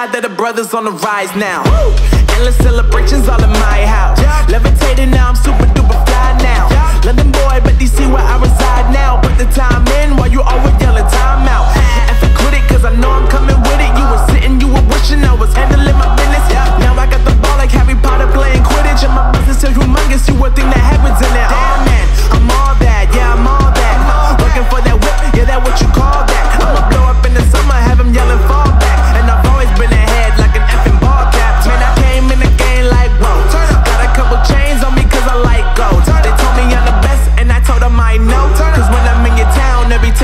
God that the brothers on the rise now. Endless celebrations all in my house. Levitating now, I'm super duper fly now. London boy, but DC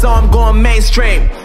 so I'm going mainstream.